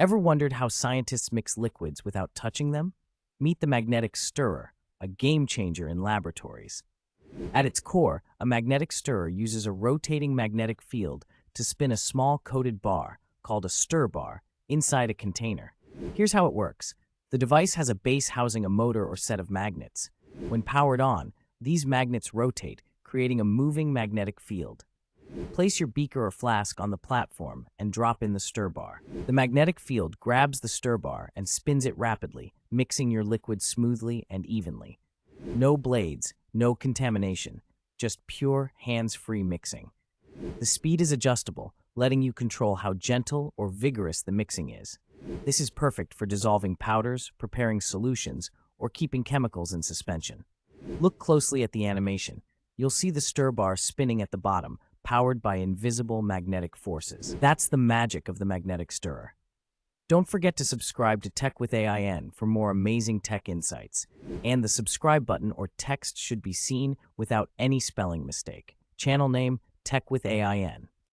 Ever wondered how scientists mix liquids without touching them? Meet the magnetic stirrer, a game changer in laboratories. At its core, a magnetic stirrer uses a rotating magnetic field to spin a small coated bar, called a stir bar, inside a container. Here's how it works. The device has a base housing a motor or set of magnets. When powered on, these magnets rotate, creating a moving magnetic field. Place your beaker or flask on the platform and drop in the stir bar. The magnetic field grabs the stir bar and spins it rapidly, mixing your liquid smoothly and evenly. No blades, no contamination, just pure hands-free mixing. The speed is adjustable, letting you control how gentle or vigorous the mixing is. This is perfect for dissolving powders, preparing solutions, or keeping chemicals in suspension. Look closely at the animation. You'll see the stir bar spinning at the bottom, powered by invisible magnetic forces. That's the magic of the magnetic stirrer. Don't forget to subscribe to Tech with AIN for more amazing tech insights. And the subscribe button or text should be seen without any spelling mistake. Channel name, Tech with AIN.